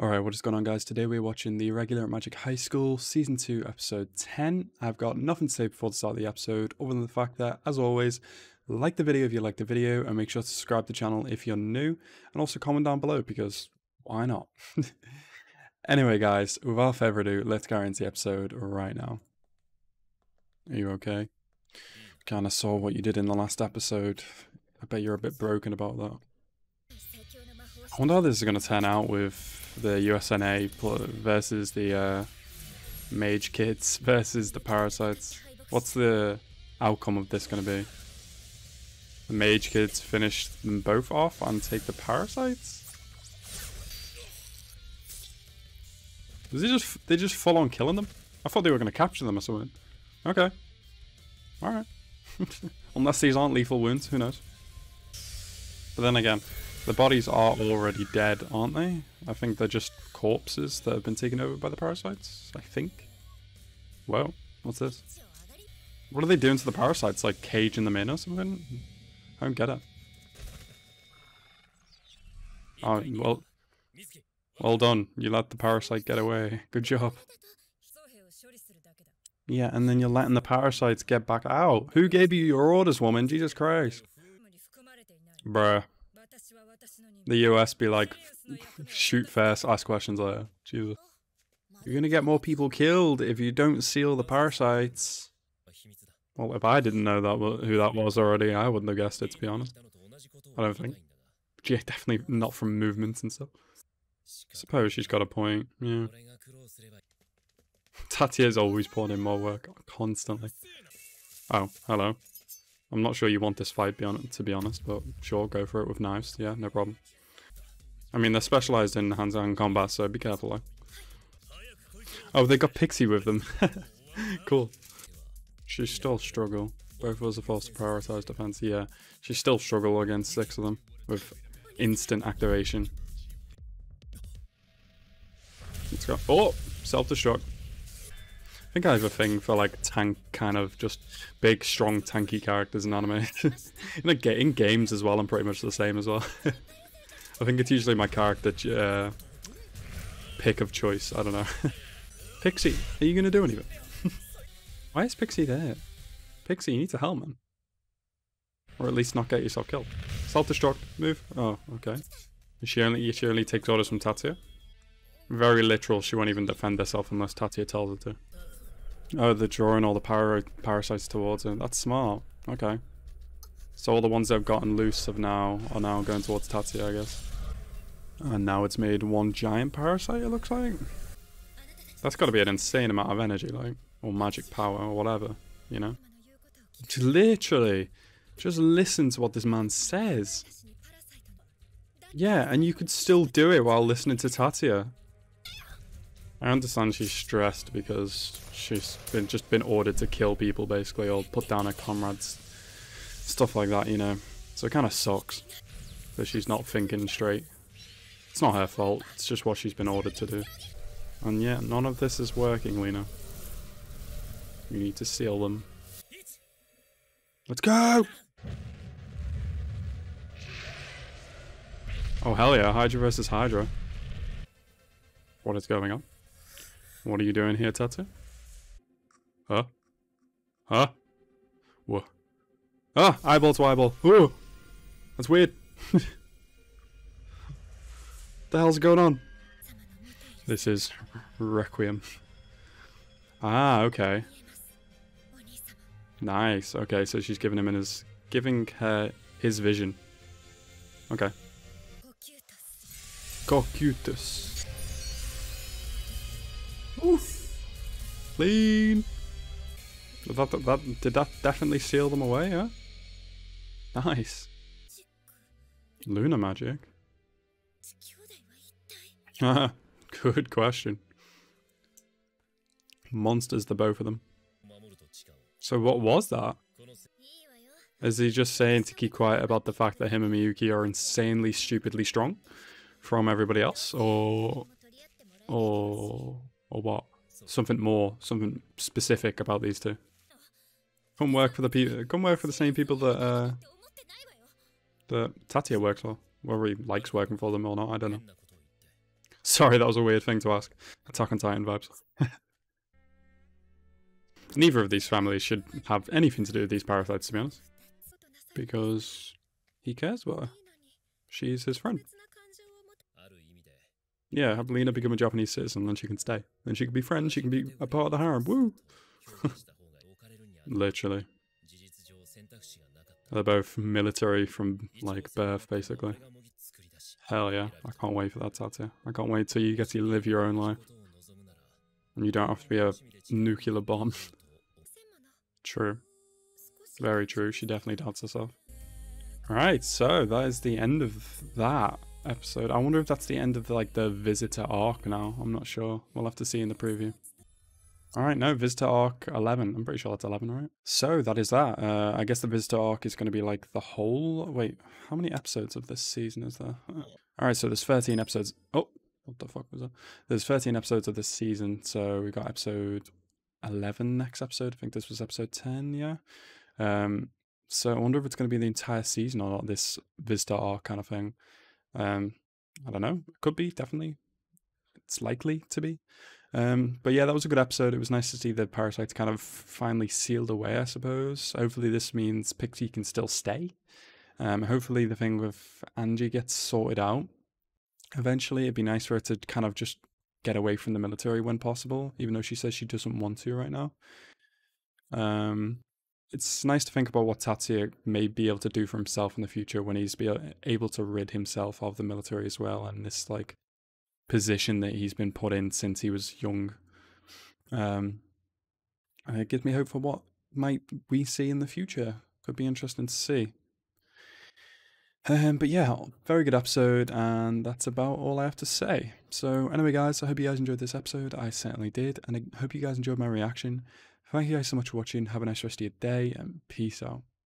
Alright, what is going on guys? Today we're watching the regular Magic High School Season 2 Episode 10. I've got nothing to say before the start of the episode other than the fact that, as always, like the video if you like the video and make sure to subscribe to the channel if you're new and also comment down below because why not? anyway guys, without further ado, let's get into the episode right now. Are you okay? Kinda saw what you did in the last episode. I bet you're a bit broken about that. I wonder how this is going to turn out with the USNA versus the uh, Mage Kids versus the Parasites. What's the outcome of this going to be? The Mage Kids finish them both off and take the Parasites? Is it just they just full on killing them? I thought they were going to capture them or something. Okay. Alright. Unless these aren't lethal wounds, who knows? But then again, the bodies are already dead, aren't they? I think they're just corpses that have been taken over by the parasites, I think. Whoa, what's this? What are they doing to the parasites? Like caging them in or something? I don't get it. Oh, well, well done. You let the parasite get away. Good job. Yeah, and then you're letting the parasites get back out. Who gave you your orders, woman? Jesus Christ. Bruh. The US be like, shoot first, ask questions later. Jesus. You're gonna get more people killed if you don't seal the parasites. Well, if I didn't know that who that was already, I wouldn't have guessed it, to be honest. I don't think. Yeah, definitely not from movements and stuff. Suppose she's got a point, yeah. Tatsuya's always putting in more work, constantly. Oh, hello. I'm not sure you want this fight, to be honest, but sure, go for it with knives. Yeah, no problem. I mean, they're specialized in hands-on combat, so be careful. Like. Oh, they got Pixie with them. cool. She still struggle. Both of us are forced to prioritize defense. Yeah, she still struggle against six of them with instant activation. Let's go. Oh, self-destruct. I think I have a thing for like tank kind of just big, strong, tanky characters in anime. in, like, in games as well, I'm pretty much the same as well. I think it's usually my character uh, pick of choice. I don't know. Pixie, are you going to do anything? Why is Pixie there? Pixie, you need to help, man. Or at least not get yourself killed. Self-destruct, move. Oh, okay. She only, she only takes orders from Tatsuya. Very literal, she won't even defend herself unless Tatsuya tells her to. Oh, they're drawing all the para parasites towards her. That's smart. Okay. So all the ones that have gotten loose have now are now going towards Tatsuya, I guess. And now it's made one giant parasite, it looks like. That's got to be an insane amount of energy, like, or magic power, or whatever, you know? Literally, just listen to what this man says. Yeah, and you could still do it while listening to Tatsuya. I understand she's stressed because she's been just been ordered to kill people basically or put down her comrades. Stuff like that, you know. So it kind of sucks that she's not thinking straight. It's not her fault, it's just what she's been ordered to do. And yeah, none of this is working, Lena. You need to seal them. Let's go! Oh hell yeah, Hydra versus Hydra. What is going on? What are you doing here, Tatsu? Huh? Huh? Whoa. Ah! Eyeball to eyeball. Ooh! That's weird. the hell's going on? This is Requiem. Ah, okay. Nice. Okay, so she's giving him in his giving her his vision. Okay. Cocytus. Oof. Clean. That, that, that, did that definitely seal them away, yeah? Nice. Luna magic? Ah, Good question. Monsters, the both of them. So what was that? Is he just saying to keep quiet about the fact that him and Miyuki are insanely stupidly strong from everybody else? Or... Or... Or what? Something more, something specific about these two. Come work for the people. Come work for the same people that uh, that Tatsuya works for. Whether he likes working for them or not, I don't know. Sorry, that was a weird thing to ask. Attack on Titan vibes. Neither of these families should have anything to do with these parasites, to be honest. Because he cares about her. She's his friend. Yeah, have Lena become a Japanese citizen, then she can stay. Then she can be friends, she can be a part of the harem. Woo! Literally. They're both military from, like, birth, basically. Hell yeah, I can't wait for that tattoo. I can't wait till you get to live your own life. And you don't have to be a nuclear bomb. true. Very true, she definitely doubts herself. Alright, so that is the end of that episode. I wonder if that's the end of like the visitor arc now. I'm not sure. We'll have to see in the preview. Alright, no, Visitor Arc 11. I'm pretty sure that's 11, right? So, that is that. Uh, I guess the Visitor Arc is going to be like the whole... Wait, how many episodes of this season is there? Uh, Alright, so there's 13 episodes. Oh, what the fuck was that? There's 13 episodes of this season, so we got episode 11 next episode. I think this was episode 10, yeah? Um, so I wonder if it's going to be the entire season or not, this Visitor Arc kind of thing. Um, I don't know. It could be, definitely. It's likely to be. Um, but yeah, that was a good episode. It was nice to see the parasites kind of finally sealed away, I suppose. Hopefully, this means Pixie can still stay. Um, hopefully, the thing with Angie gets sorted out. Eventually, it'd be nice for her to kind of just get away from the military when possible, even though she says she doesn't want to right now. Um, it's nice to think about what Tatsuya may be able to do for himself in the future when he's be able to rid himself of the military as well, and this like position that he's been put in since he was young. Um, and it gives me hope for what might we see in the future. Could be interesting to see. Um, but yeah, very good episode, and that's about all I have to say. So, anyway, guys, I hope you guys enjoyed this episode. I certainly did, and I hope you guys enjoyed my reaction. Thank you guys so much for watching. Have a nice rest of your day, and peace out.